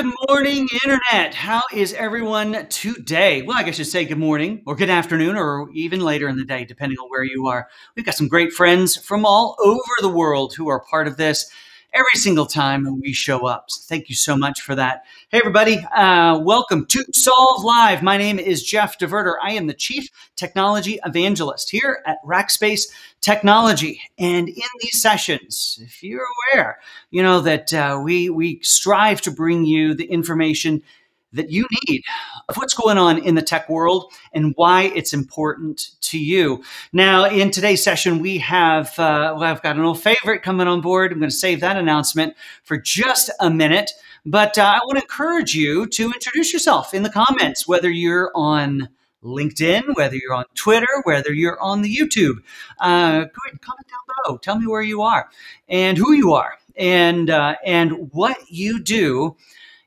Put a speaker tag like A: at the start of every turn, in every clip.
A: Good morning, Internet. How is everyone today? Well, I guess you say good morning or good afternoon or even later in the day, depending on where you are. We've got some great friends from all over the world who are part of this every single time we show up. So thank you so much for that. Hey, everybody. Uh, welcome to Solve Live. My name is Jeff DeVerter. I am the Chief Technology Evangelist here at Rackspace Technology. And in these sessions, if you're aware, you know that uh, we, we strive to bring you the information that you need of what's going on in the tech world and why it's important to you. Now, in today's session, we have, uh, well, I've got an old favorite coming on board. I'm going to save that announcement for just a minute. But uh, I want to encourage you to introduce yourself in the comments, whether you're on LinkedIn, whether you're on Twitter, whether you're on the YouTube. Uh, go ahead comment down below. Tell me where you are and who you are and, uh, and what you do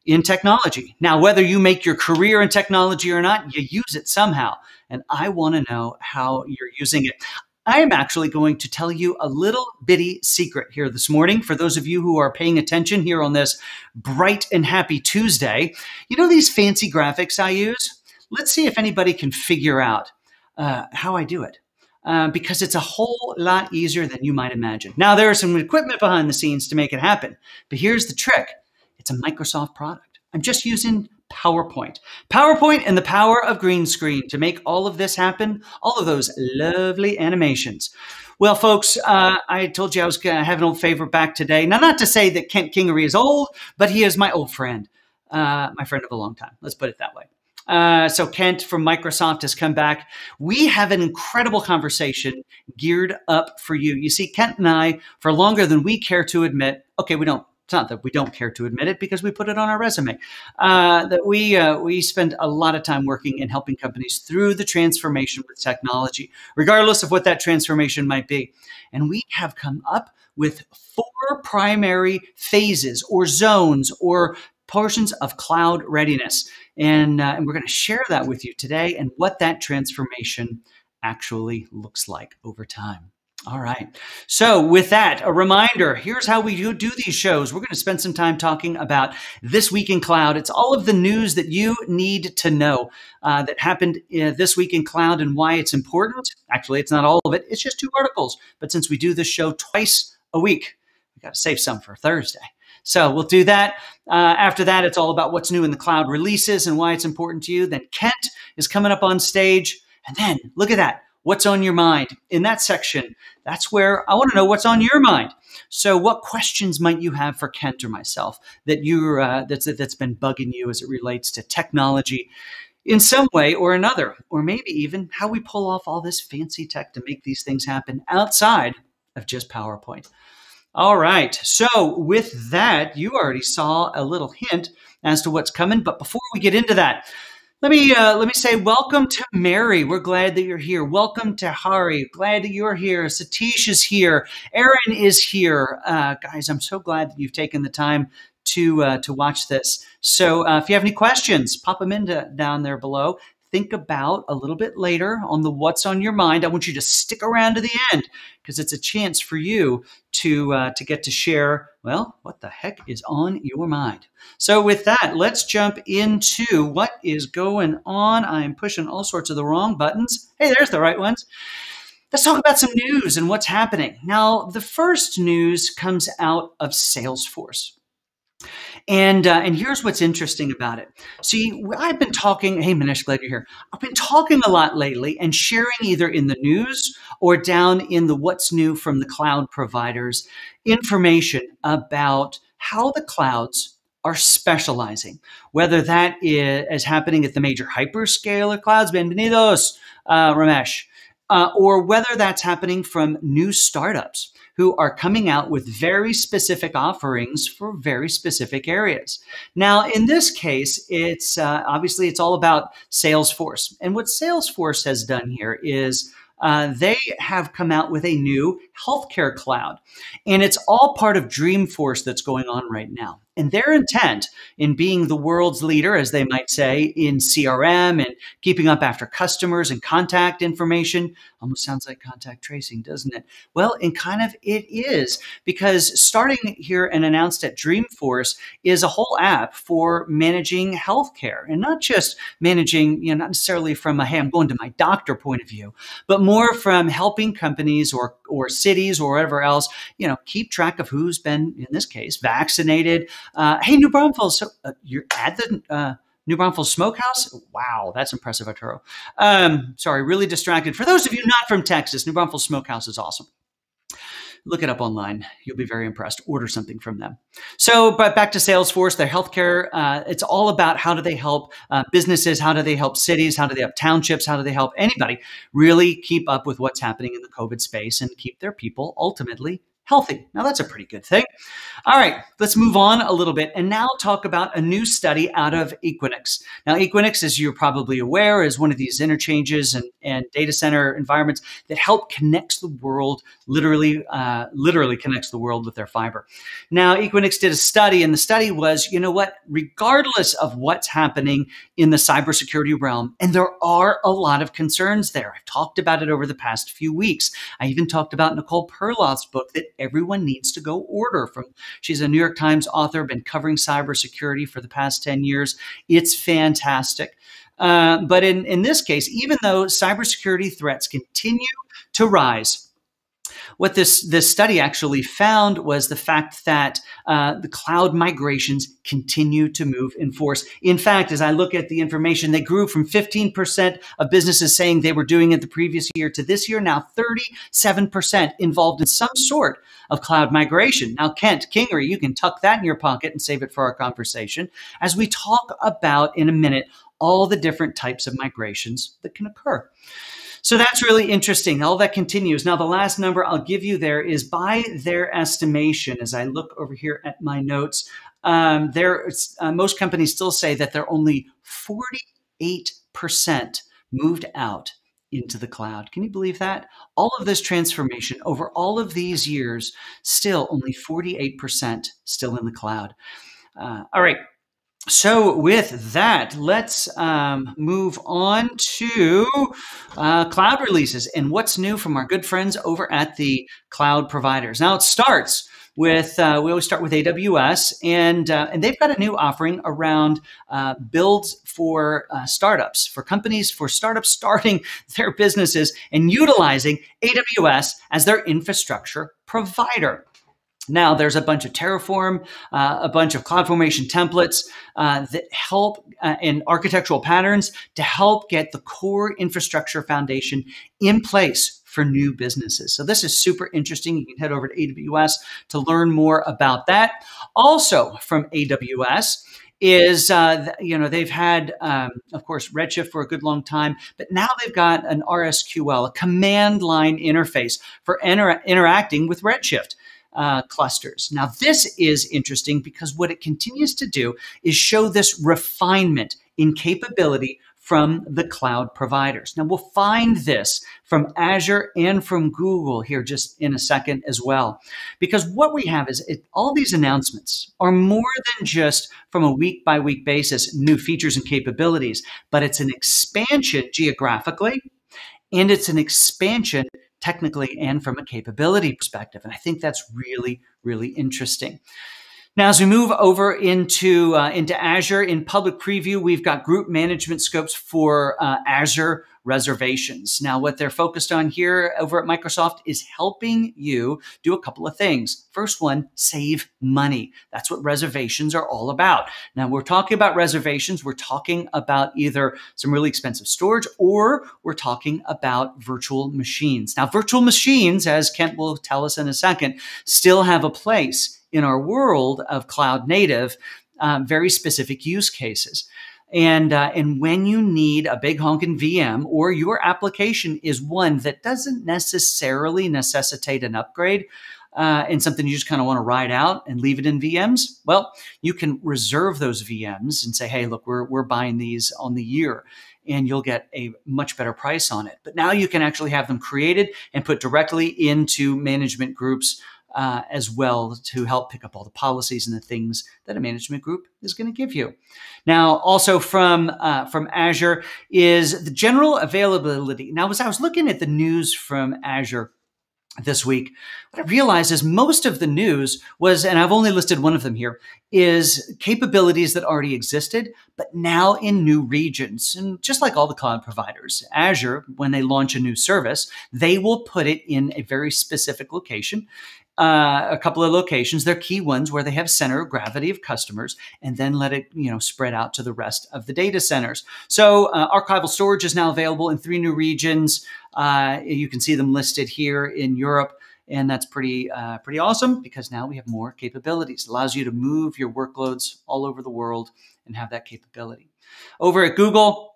A: in technology. Now, whether you make your career in technology or not, you use it somehow. And I want to know how you're using it. I am actually going to tell you a little bitty secret here this morning for those of you who are paying attention here on this bright and happy Tuesday. You know these fancy graphics I use? Let's see if anybody can figure out uh, how I do it. Uh, because it's a whole lot easier than you might imagine. Now, there is some equipment behind the scenes to make it happen, but here's the trick it's a Microsoft product. I'm just using PowerPoint. PowerPoint and the power of green screen to make all of this happen, all of those lovely animations. Well, folks, uh, I told you I was going to have an old favorite back today. Now, not to say that Kent Kingery is old, but he is my old friend, uh, my friend of a long time. Let's put it that way. Uh, so Kent from Microsoft has come back. We have an incredible conversation geared up for you. You see, Kent and I, for longer than we care to admit, okay, we don't it's not that we don't care to admit it because we put it on our resume. Uh, that we uh, we spend a lot of time working and helping companies through the transformation with technology, regardless of what that transformation might be. And we have come up with four primary phases or zones or portions of cloud readiness, and uh, and we're going to share that with you today and what that transformation actually looks like over time. All right. So, with that, a reminder here's how we do, do these shows. We're going to spend some time talking about This Week in Cloud. It's all of the news that you need to know uh, that happened uh, this week in cloud and why it's important. Actually, it's not all of it, it's just two articles. But since we do this show twice a week, we got to save some for Thursday. So, we'll do that. Uh, after that, it's all about what's new in the cloud releases and why it's important to you. Then, Kent is coming up on stage. And then, look at that what's on your mind in that section. That's where I want to know what's on your mind. So, what questions might you have for Kent or myself that you uh, that's that's been bugging you as it relates to technology in some way or another, or maybe even how we pull off all this fancy tech to make these things happen outside of just PowerPoint. All right. So, with that, you already saw a little hint as to what's coming. But before we get into that, let me uh, let me say welcome to Mary. We're glad that you're here. Welcome to Hari. Glad that you're here. Satish is here. Aaron is here. Uh, guys, I'm so glad that you've taken the time to uh, to watch this. So uh, if you have any questions, pop them in to, down there below think about a little bit later on the what's on your mind. I want you to stick around to the end because it's a chance for you to uh, to get to share. Well, what the heck is on your mind? So with that, let's jump into what is going on. I am pushing all sorts of the wrong buttons. Hey, there's the right ones. Let's talk about some news and what's happening. Now, the first news comes out of Salesforce. And uh, and here's what's interesting about it. See, I've been talking. Hey, Manish, glad you're here. I've been talking a lot lately and sharing either in the news or down in the what's new from the cloud providers information about how the clouds are specializing, whether that is happening at the major hyperscaler clouds, bienvenidos, uh, Ramesh, uh, or whether that's happening from new startups who are coming out with very specific offerings for very specific areas. Now, in this case, it's uh, obviously it's all about Salesforce, and what Salesforce has done here is. Uh, they have come out with a new healthcare cloud, and it's all part of Dreamforce that's going on right now. And their intent in being the world's leader, as they might say, in CRM and keeping up after customers and contact information almost sounds like contact tracing, doesn't it? Well, and kind of it is because starting here and announced at Dreamforce is a whole app for managing healthcare and not just managing, you know, not necessarily from a, hey, I'm going to my doctor point of view, but more from helping companies or, or cities or whatever else, you know, keep track of who's been, in this case, vaccinated, uh, hey, New Braunfels, so uh, you're at the uh, New Braunfels Smokehouse. Wow, that's impressive, Arturo. Um, sorry, really distracted. For those of you not from Texas, New Braunfels Smokehouse is awesome. Look it up online. You'll be very impressed. Order something from them. So, but back to Salesforce, their healthcare, uh, it's all about how do they help uh, businesses? How do they help cities? How do they help townships? How do they help anybody really keep up with what's happening in the COVID space and keep their people ultimately healthy. Now, that's a pretty good thing. All right, let's move on a little bit and now talk about a new study out of Equinix. Now, Equinix, as you're probably aware, is one of these interchanges and, and data center environments that help connects the world, literally, uh, literally connects the world with their fiber. Now, Equinix did a study, and the study was, you know what, regardless of what's happening in the cybersecurity realm, and there are a lot of concerns there. I've talked about it over the past few weeks. I even talked about Nicole Perlroth's book that everyone needs to go order from. She's a New York Times author, been covering cybersecurity for the past 10 years. It's fantastic. Uh, but in, in this case, even though cybersecurity threats continue to rise, what this, this study actually found was the fact that uh, the cloud migrations continue to move in force. In fact, as I look at the information, they grew from 15% of businesses saying they were doing it the previous year to this year, now 37% involved in some sort of cloud migration. Now, Kent Kingery, you can tuck that in your pocket and save it for our conversation as we talk about in a minute all the different types of migrations that can occur. So that's really interesting. All that continues. Now, the last number I'll give you there is by their estimation, as I look over here at my notes, um, there, uh, most companies still say that they're only 48% moved out into the cloud. Can you believe that? All of this transformation over all of these years, still only 48% still in the cloud. Uh, all right, so with that, let's um, move on to uh, cloud releases and what's new from our good friends over at the cloud providers. Now it starts with uh, we always start with AWS, and uh, and they've got a new offering around uh, builds for uh, startups, for companies, for startups starting their businesses and utilizing AWS as their infrastructure provider. Now, there's a bunch of Terraform, uh, a bunch of CloudFormation templates uh, that help uh, in architectural patterns to help get the core infrastructure foundation in place for new businesses. So this is super interesting. You can head over to AWS to learn more about that. Also from AWS, is uh, you know they've had um, of course redshift for a good long time but now they've got an rsql a command line interface for inter- interacting with redshift uh, clusters. Now, this is interesting because what it continues to do is show this refinement in capability from the cloud providers. Now, we'll find this from Azure and from Google here just in a second as well. Because what we have is it, all these announcements are more than just from a week by week basis, new features and capabilities, but it's an expansion geographically and it's an expansion technically and from a capability perspective. And I think that's really, really interesting. Now, as we move over into uh, into Azure in public preview, we've got group management scopes for uh, Azure reservations. Now, what they're focused on here over at Microsoft is helping you do a couple of things. First one, save money. That's what reservations are all about. Now, we're talking about reservations. We're talking about either some really expensive storage or we're talking about virtual machines. Now, virtual machines, as Kent will tell us in a second, still have a place in our world of cloud native, um, very specific use cases. And, uh, and when you need a big honking VM or your application is one that doesn't necessarily necessitate an upgrade, uh, and something you just kind of want to ride out and leave it in VMs, well, you can reserve those VMs and say, hey, look, we're, we're buying these on the year and you'll get a much better price on it. But now you can actually have them created and put directly into management groups uh, as well to help pick up all the policies and the things that a management group is going to give you. Now, also from uh, from Azure is the general availability. Now, as I was looking at the news from Azure this week, what I realized is most of the news was, and I've only listed one of them here, is capabilities that already existed, but now in new regions. And just like all the cloud providers, Azure, when they launch a new service, they will put it in a very specific location. Uh, a couple of locations, they're key ones where they have center of gravity of customers, and then let it you know spread out to the rest of the data centers. So uh, archival storage is now available in three new regions. Uh, you can see them listed here in Europe and that's pretty uh, pretty awesome because now we have more capabilities. It allows you to move your workloads all over the world and have that capability. Over at Google,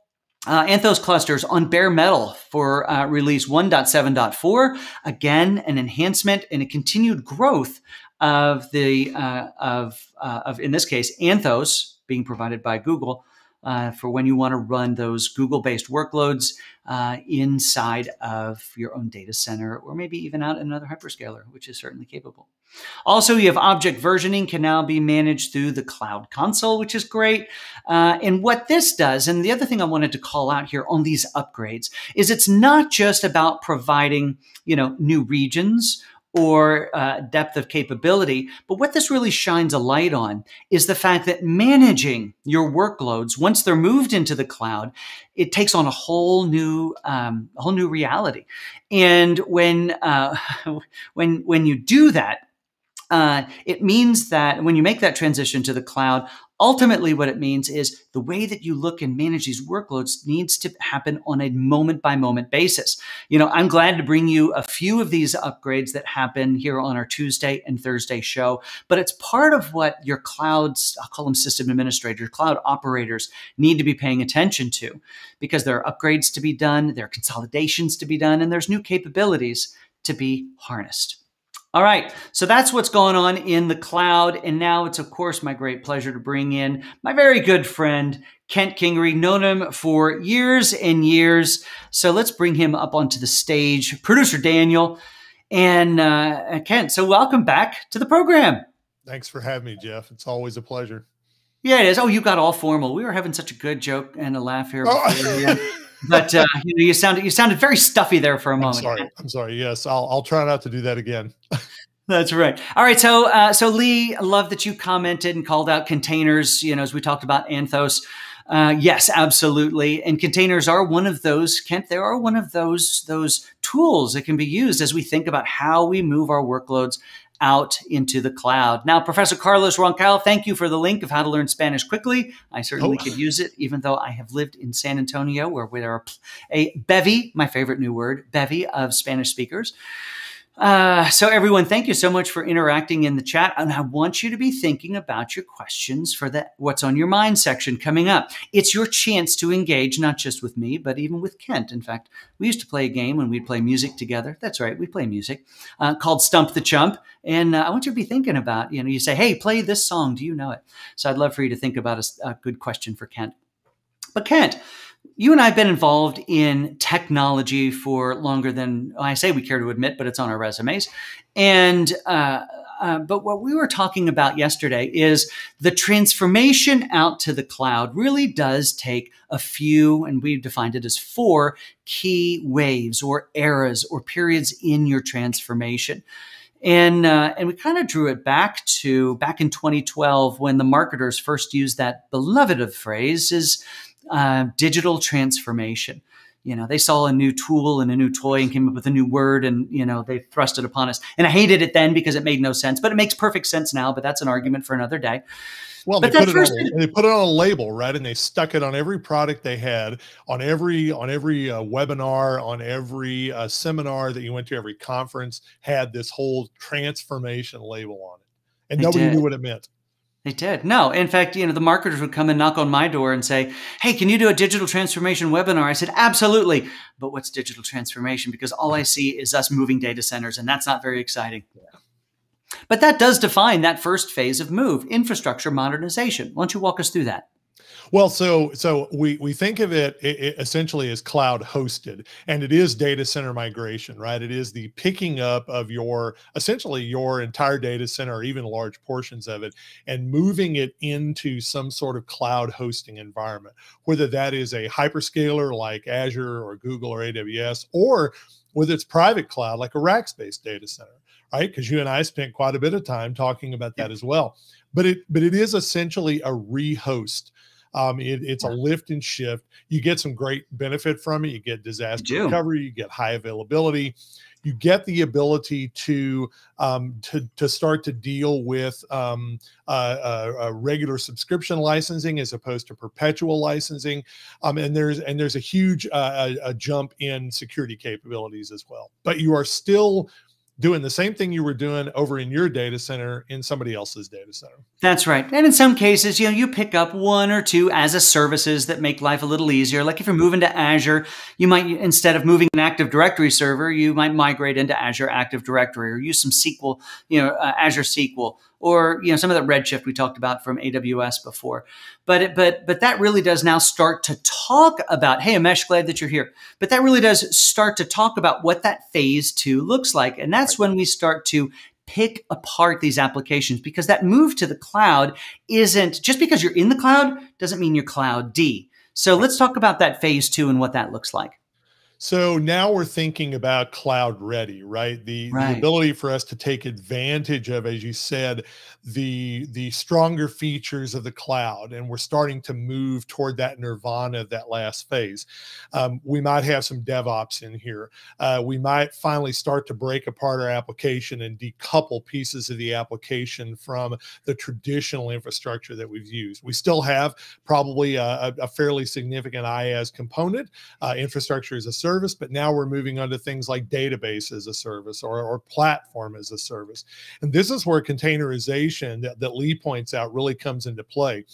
A: uh, Anthos clusters on bare metal for uh, release 1.7.4. Again, an enhancement and a continued growth of the uh, of uh, of in this case Anthos being provided by Google uh, for when you want to run those Google based workloads uh, inside of your own data center or maybe even out in another hyperscaler, which is certainly capable. Also, you have object versioning can now be managed through the Cloud Console, which is great. Uh, and what this does, and the other thing I wanted to call out here on these upgrades, is it's not just about providing, you know, new regions or uh, depth of capability. But what this really shines a light on is the fact that managing your workloads once they're moved into the cloud, it takes on a whole new, um, a whole new reality. And when uh, when when you do that, uh, it means that when you make that transition to the cloud, ultimately what it means is the way that you look and manage these workloads needs to happen on a moment by moment basis. You know, I'm glad to bring you a few of these upgrades that happen here on our Tuesday and Thursday show, but it's part of what your clouds, I'll call them system administrators, cloud operators need to be paying attention to because there are upgrades to be done, there are consolidations to be done, and there's new capabilities to be harnessed. All right, so that's what's going on in the cloud. And now it's, of course, my great pleasure to bring in my very good friend, Kent Kingery, known him for years and years. So let's bring him up onto the stage. Producer Daniel and uh, Kent, so welcome back to the program.
B: Thanks for having me, Jeff. It's always a pleasure.
A: Yeah, it is. Oh, you got all formal. We were having such a good joke and a laugh here. Oh. but uh, you, know, you sounded you sounded very stuffy there for a moment.
B: I'm sorry. I'm sorry. Yes, I'll I'll try not to do that again.
A: That's right. All right. So, uh, so Lee, I love that you commented and called out containers. You know, as we talked about Anthos. Uh, yes, absolutely. And containers are one of those, Kent. They are one of those those tools that can be used as we think about how we move our workloads out into the cloud. Now, Professor Carlos Roncal, thank you for the link of how to learn Spanish quickly. I certainly oh. could use it, even though I have lived in San Antonio, where there are a bevy, my favorite new word, bevy of Spanish speakers. Uh, so everyone, thank you so much for interacting in the chat. And I want you to be thinking about your questions for the what's on your mind section coming up. It's your chance to engage, not just with me, but even with Kent. In fact, we used to play a game when we'd play music together. That's right. We play music uh, called Stump the Chump. And uh, I want you to be thinking about, you know, you say, Hey, play this song. Do you know it? So I'd love for you to think about a, a good question for Kent. But Kent, you and I have been involved in technology for longer than I say we care to admit, but it's on our resumes. And uh, uh, but what we were talking about yesterday is the transformation out to the cloud really does take a few, and we've defined it as four key waves or eras or periods in your transformation. And uh, and we kind of drew it back to back in 2012 when the marketers first used that beloved of phrase is uh, digital transformation. You know, they saw a new tool and a new toy and came up with a new word and, you know, they thrust it upon us. And I hated it then because it made no sense, but it makes perfect sense now. But that's an argument for another day.
B: Well, they put, first, on, they put, it on, a label, right? And they stuck it on every product they had, on every on every uh, webinar, on every uh, seminar that you went to, every conference had this whole transformation label on it, and nobody did. knew what it meant.
A: They did. No, in fact, you know, the marketers would come and knock on my door and say, "Hey, can you do a digital transformation webinar?" I said, "Absolutely." But what's digital transformation? Because all I see is us moving data centers, and that's not very exciting. Yeah. But that does define that first phase of move, infrastructure modernization. Why don't you walk us through that?
B: Well, so so we we think of it, it, it, essentially as cloud hosted, and it is data center migration, right? It is the picking up of your essentially your entire data center, or even large portions of it, and moving it into some sort of cloud hosting environment, whether that is a hyperscaler like Azure or Google or AWS, or whether it's private cloud like a Rackspace data center, right? Because you and I spent quite a bit of time talking about that as well. But it but it is essentially a rehost um, it, it's a lift and shift. You get some great benefit from it. You get disaster you recovery. You get high availability. You get the ability to um, to to start to deal with um, uh, uh, uh, regular subscription licensing as opposed to perpetual licensing, um, and there's and there's a huge uh, a, a jump in security capabilities as well. But you are still doing the same thing you were doing over in your data center in somebody else's data center.
A: That's right. And in some cases, you know, you pick up one or two as a services that make life a little easier. Like if you're moving to Azure, you might instead of moving an Active Directory server, you might migrate into Azure Active Directory or use some SQL, you know, uh, Azure SQL or you know some of the redshift we talked about from aws before. But it, but but that really does now start to talk about hey amesh glad that you're here. But that really does start to talk about what that phase two looks like. And that's when we start to pick apart these applications because that move to the cloud isn't just because you're in the cloud doesn't mean you're cloud d. So let's talk about that phase two and what that looks like
B: so now we're thinking about cloud ready, right? The, right? the, ability for us to take advantage of, as you said, the the stronger features of the cloud, and we're starting to move toward that nirvana, that last phase. Um, we might have some DevOps in here. Uh, we might finally start to break apart our application and decouple pieces of the application from the traditional infrastructure that we've used. We still have probably a, a fairly significant IaaS component. Uh, infrastructure as a service, but now we're moving on to things like database as a service or, or platform as a service. And this is where containerization that, that Lee points out really comes into play.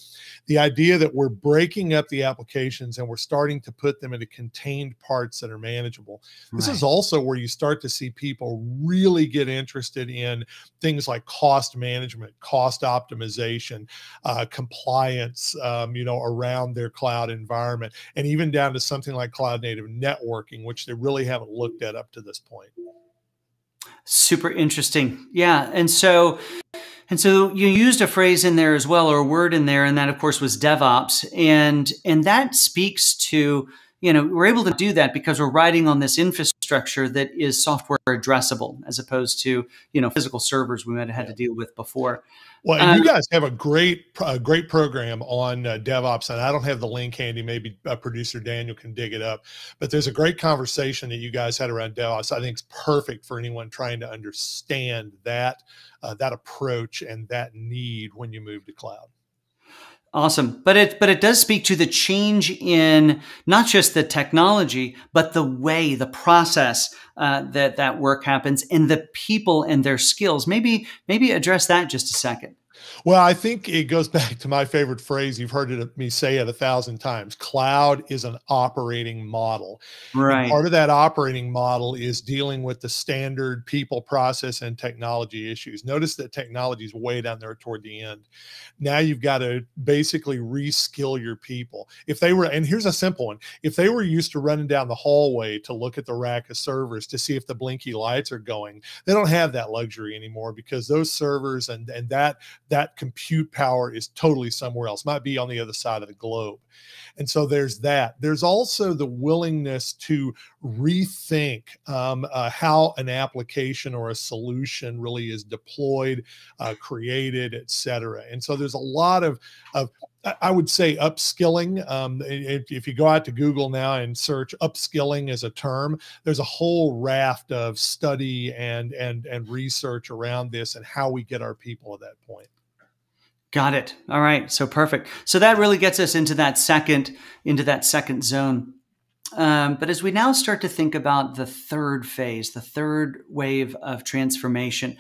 B: The idea that we're breaking up the applications and we're starting to put them into contained parts that are manageable. This right. is also where you start to see people really get interested in things like cost management, cost optimization, uh, compliance, um, you know, around their cloud environment, and even down to something like cloud native network networking, which they really haven't looked at up to this point.
A: Super interesting. Yeah. And so, and so you used a phrase in there as well, or a word in there, and that of course was DevOps. And and that speaks to, you know, we're able to do that because we're riding on this infrastructure that is software addressable as opposed to, you know, physical servers we might have had to deal with before.
B: Well, um, you guys have a great, a great program on uh, DevOps, and I don't have the link handy. Maybe uh, producer Daniel can dig it up. But there's a great conversation that you guys had around DevOps. I think it's perfect for anyone trying to understand that uh, that approach and that need when you move to cloud.
A: Awesome, but it but it does speak to the change in not just the technology, but the way, the process uh, that that work happens, and the people and their skills. Maybe maybe address that just a second.
B: Well, I think it goes back to my favorite phrase. You've heard it me say it a thousand times. Cloud is an operating model. Right. And part of that operating model is dealing with the standard people, process, and technology issues. Notice that technology is way down there toward the end. Now you've got to basically reskill your people. If they were, and here's a simple one: if they were used to running down the hallway to look at the rack of servers to see if the blinky lights are going, they don't have that luxury anymore because those servers and and that that compute power is totally somewhere else, might be on the other side of the globe. And so there's that. There's also the willingness to rethink um, uh, how an application or a solution really is deployed, uh, created, et cetera. And so there's a lot of, of I would say upskilling. Um, if, if, you go out to Google now and search upskilling as a term, there's a whole raft of study and and and research around this and how we get our people at that point.
A: Got it. All right. So perfect. So that really gets us into that second into that second zone. Um, but as we now start to think about the third phase, the third wave of transformation,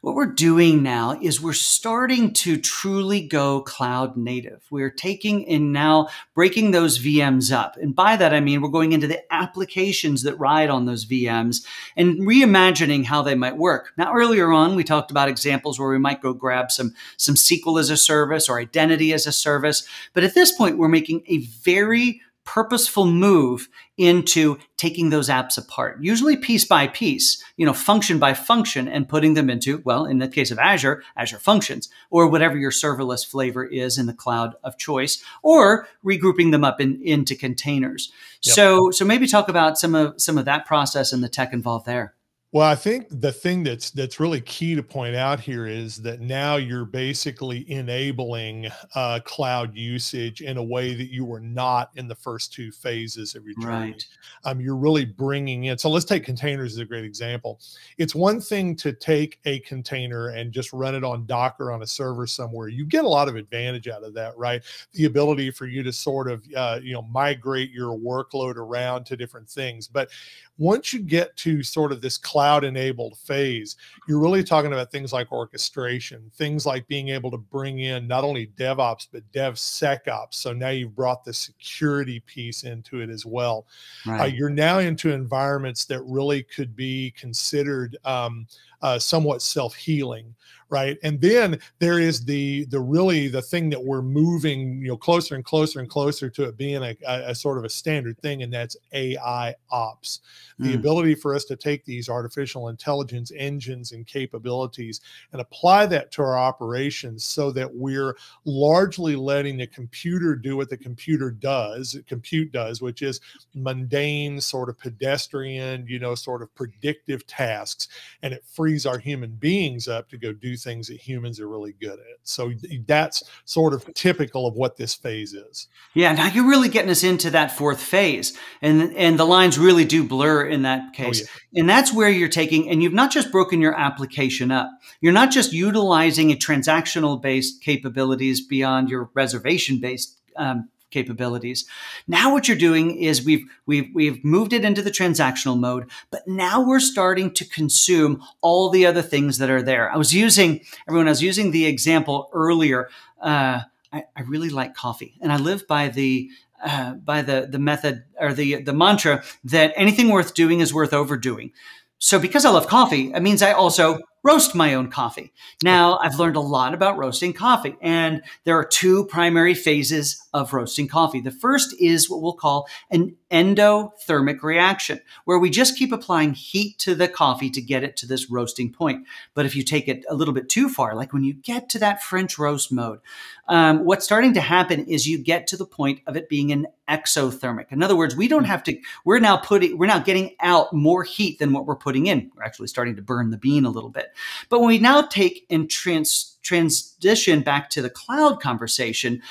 A: what we're doing now is we're starting to truly go cloud native. We're taking and now breaking those VMs up. And by that, I mean we're going into the applications that ride on those VMs and reimagining how they might work. Now, earlier on, we talked about examples where we might go grab some, some SQL as a service or identity as a service. But at this point, we're making a very purposeful move into taking those apps apart, usually piece by piece, you know, function by function, and putting them into, well, in the case of Azure, Azure Functions, or whatever your serverless flavor is in the cloud of choice, or regrouping them up in, into containers. Yep. So, so maybe talk about some of some of that process and the tech involved there.
B: Well, I think the thing that's that's really key to point out here is that now you're basically enabling uh, cloud usage in a way that you were not in the first two phases of your journey. Right. Um, you're really bringing in. So let's take containers as a great example. It's one thing to take a container and just run it on Docker on a server somewhere. You get a lot of advantage out of that, right? The ability for you to sort of uh, you know migrate your workload around to different things, but once you get to sort of this cloud enabled phase, you're really talking about things like orchestration, things like being able to bring in not only DevOps, but DevSecOps. So now you've brought the security piece into it as well. Uh, right. Uh, you're now into environments that really could be considered um, uh, somewhat self healing right and then there is the the really the thing that we're moving you know closer and closer and closer to it being a, a, a sort of a standard thing and that's ai ops the mm. ability for us to take these artificial intelligence engines and capabilities and apply that to our operations so that we're largely letting the computer do what the computer does compute does which is mundane sort of pedestrian you know sort of predictive tasks and it frees our human beings up to go do things that humans are really good at. So that's sort of typical of what this phase is.
A: Yeah, now you're really getting us into that fourth phase. And and the lines really do blur in that oh, case. Oh, yeah. And that's where you're taking and you've not just broken your application up. You're not just utilizing a transactional based capabilities beyond your reservation based um, capabilities. Now what you're doing is we've we've we've moved it into the transactional mode, but now we're starting to consume all the other things that are there. I was using everyone. I was using the example earlier. Uh, I, I really like coffee, and I live by the uh, by the the method or the the mantra that anything worth doing is worth overdoing. So because I love coffee, it means I also roast my own coffee. Now, I've learned a lot about roasting coffee, and there are two primary phases of roasting coffee. The first is what we'll call an endothermic reaction, where we just keep applying heat to the coffee to get it to this roasting point. But if you take it a little bit too far, like when you get to that French roast mode, um, what's starting to happen is you get to the point of it being an exothermic. In other words, we don't have to, we're now putting, we're now getting out more heat than what we're putting in. We're actually starting to burn the bean a little bit. But when we now take and trans, transition back to the cloud conversation,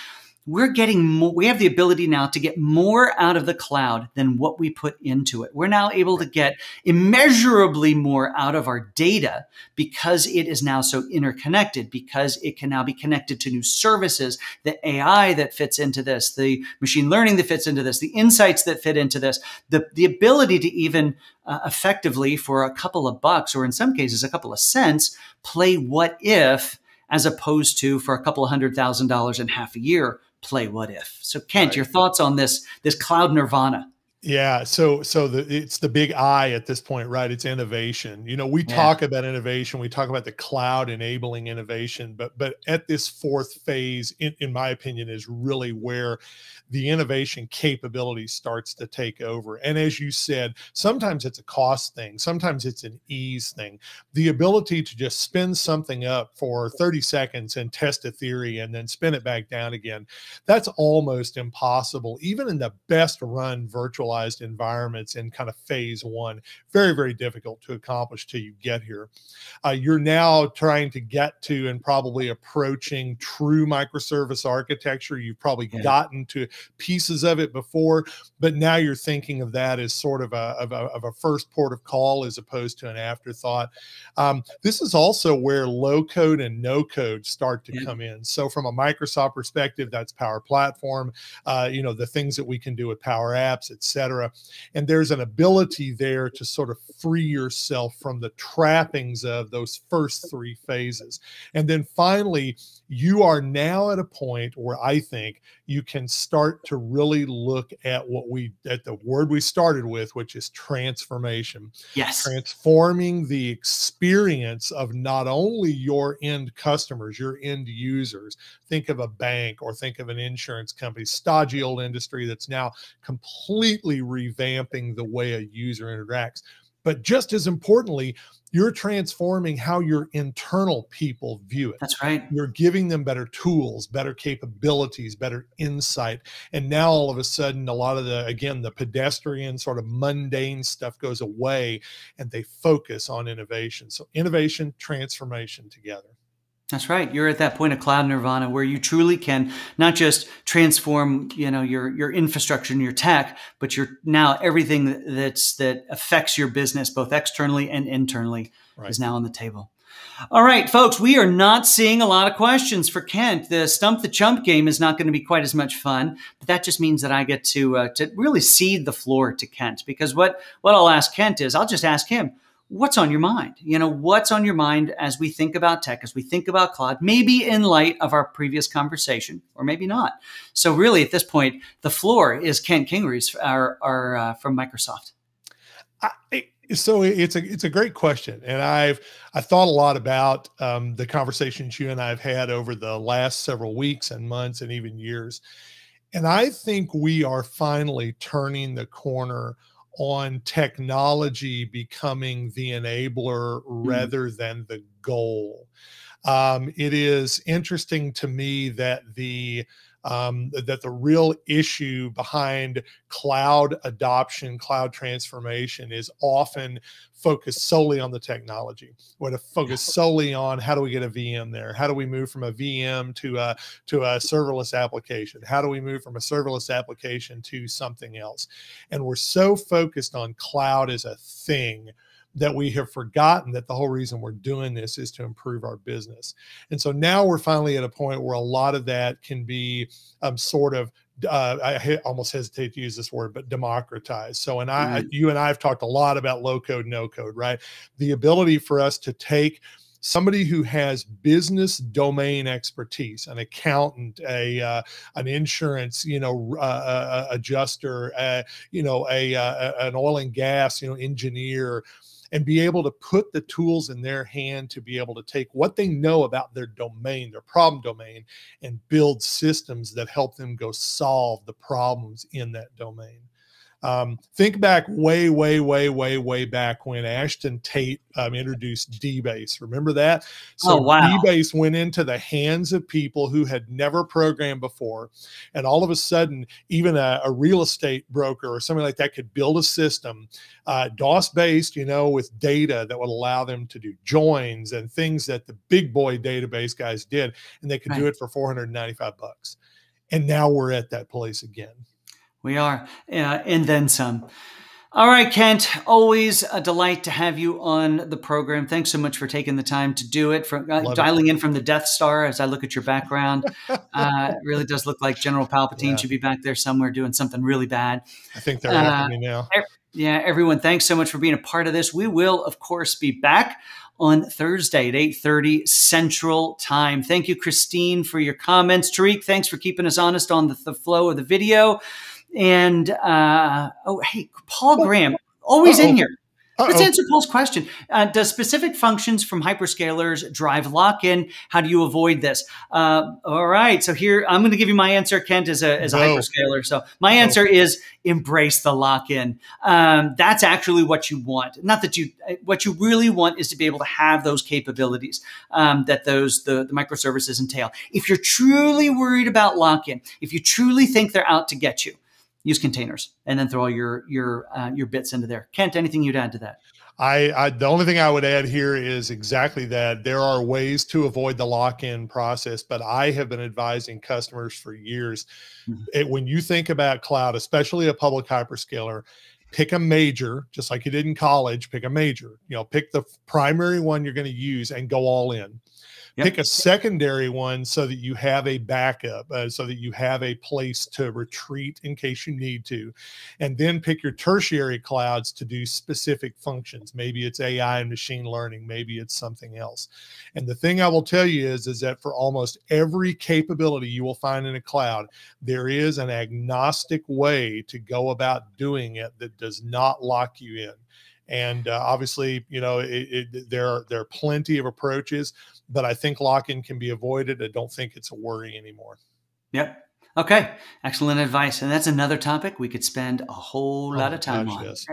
A: we're getting more, we have the ability now to get more out of the cloud than what we put into it. We're now able to get immeasurably more out of our data because it is now so interconnected, because it can now be connected to new services, the AI that fits into this, the machine learning that fits into this, the insights that fit into this, the, the ability to even uh, effectively for a couple of bucks, or in some cases, a couple of cents, play what if as opposed to for a couple of hundred thousand dollars in half a year play what if. So Kent, right. your thoughts on this this cloud nirvana?
B: Yeah, so so the it's the big I at this point, right? It's innovation. You know, we yeah. talk about innovation, we talk about the cloud enabling innovation, but but at this fourth phase, in, in my opinion, is really where the innovation capability starts to take over. And as you said, sometimes it's a cost thing, sometimes it's an ease thing. The ability to just spin something up for 30 seconds and test a theory and then spin it back down again, that's almost impossible, even in the best run virtualized environments in kind of phase one. Very, very difficult to accomplish till you get here. Uh, you're now trying to get to and probably approaching true microservice architecture. You've probably yeah. gotten to pieces of it before, but now you're thinking of that as sort of a, of a, of a first port of call as opposed to an afterthought. Um, this is also where low code and no code start to yeah. come in. So from a Microsoft perspective, that's Power Platform, uh, you know, the things that we can do with Power Apps, etc cetera. And there's an ability there to sort of free yourself from the trappings of those first three phases. And then finally, you are now at a point where I think you can start to really look at what we at the word we started with, which is transformation.
A: Yes.
B: Transforming the experience of not only your end customers, your end users. Think of a bank or think of an insurance company, stodgy old industry that's now completely revamping the way a user interacts. But just as importantly, you're transforming how your internal people view it.
A: That's right.
B: You're giving them better tools, better capabilities, better insight. And now all of a sudden, a lot of the, again, the pedestrian sort of mundane stuff goes away and they focus on innovation. So innovation, transformation together.
A: That's right. You're at that point of cloud nirvana where you truly can not just transform, you know, your your infrastructure and your tech, but you're now everything that's that affects your business both externally and internally right. is now on the table. All right, folks, we are not seeing a lot of questions for Kent. The stump the chump game is not going to be quite as much fun, but that just means that I get to uh, to really cede the floor to Kent because what what I'll ask Kent is I'll just ask him what's on your mind? You know, what's on your mind as we think about tech, as we think about cloud, maybe in light of our previous conversation, or maybe not. So, really, at this point, the floor is Kent Kingery's our, our uh, from Microsoft.
B: I, so it's a it's a great question, and I've I thought a lot about um, the conversations you and I've had over the last several weeks and months and even years, and I think we are finally turning the corner on technology becoming the enabler mm. rather than the goal. Um, it is interesting to me that the um, that the real issue behind cloud adoption, cloud transformation is often focused solely on the technology. Or to focus solely on how do we get a VM there? How do we move from a VM to a to a serverless application? How do we move from a serverless application to something else? And we're so focused on cloud as a thing that we have forgotten that the whole reason we're doing this is to improve our business. And so now we're finally at a point where a lot of that can be um, sort of uh, I almost hesitate to use this word, but democratize. So, and I, mm-hmm. you and I have talked a lot about low code, no code, right? The ability for us to take somebody who has business domain expertise, an accountant, a uh, an insurance, you know, uh, uh, adjuster, uh, you know, a uh, an oil and gas, you know, engineer, and be able to put the tools in their hand to be able to take what they know about their domain, their problem domain, and build systems that help them go solve the problems in that domain. Um, think back way, way, way, way, way back when Ashton Tate um, introduced DBase. Remember that? So
A: oh, wow.
B: DBase went into the hands of people who had never programmed before. And all of a sudden, even a, a real estate broker or something like that could build a system, uh, DOS based, you know, with data that would allow them to do joins and things that the big boy database guys did. And they could right. do it for 495 bucks. And now we're at that place again.
A: We are, uh, and then some. All right, Kent, always a delight to have you on the program. Thanks so much for taking the time to do it, for uh, dialing it. in from the Death Star as I look at your background. uh, it really does look like General Palpatine yeah. should be back there somewhere doing something really bad.
B: I think they're after me now.
A: Yeah, everyone, thanks so much for being a part of this. We will, of course, be back on Thursday at 8:30 Central Time. Thank you, Christine, for your comments. Tariq, thanks for keeping us honest on the, the flow of the video. And uh, oh, hey, Paul Graham, always Uh-oh. in here. Uh-oh. Let's answer Paul's question. Uh, does specific functions from hyperscalers drive lock-in? How do you avoid this? Uh, all right. So here, I'm going to give you my answer, Kent, as a, as a no. hyperscaler. So my answer no. is embrace the lock-in. Um, that's actually what you want. Not that you, what you really want is to be able to have those capabilities um, that those, the, the microservices entail. If you're truly worried about lock-in, if you truly think they're out to get you, use containers and then throw all your your uh, your bits into there. Kent, anything you'd add to that?
B: I, I, the only thing I would add here is exactly that there are ways to avoid the lock-in process, but I have been advising customers for years. Mm-hmm. It, when you think about cloud, especially a public hyperscaler, pick a major, just like you did in college. Pick a major. You know, pick the primary one you're going to use and go all in Yep. Pick a secondary one so that you have a backup, uh, so that you have a place to retreat in case you need to. And then pick your tertiary clouds to do specific functions. Maybe it's AI and machine learning, maybe it's something else. And the thing I will tell you is, is that for almost every capability you will find in a cloud, there is an agnostic way to go about doing it that does not lock you in and uh, obviously you know it, it, there are there are plenty of approaches but i think lock-in can be avoided. I don't think it's a worry anymore.
A: Yep. Okay. Excellent advice. And that's another topic we could spend a whole oh lot of time gosh, on. yes.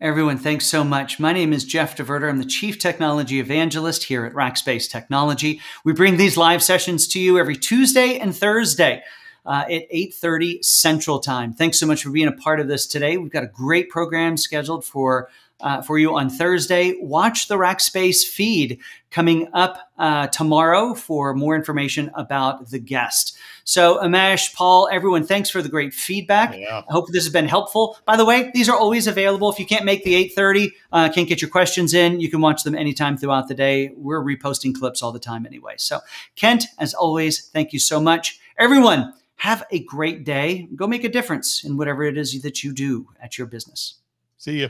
A: everyone thanks so much. My name is jeff deverter. I'm the chief technology evangelist here at rackspace technology. We bring these live sessions to you every tuesday and thursday uh, at 8.30 central time. Thanks so much for being a part of this today. We've got a great program scheduled for uh, for you on Thursday. Watch the Rackspace feed coming up uh, tomorrow for more information about the guest. So, Umesh, Paul, everyone, thanks for the great feedback. Yeah. I hope this has been helpful. By the way, these are always available. If you can't make the 8:30, uh, can't get your questions in, you can watch them anytime throughout the day. We're reposting clips all the time anyway. So, Kent, as always, thank you so much. Everyone, have a great day. Go make a difference in whatever it is that you do at your business.
B: See you.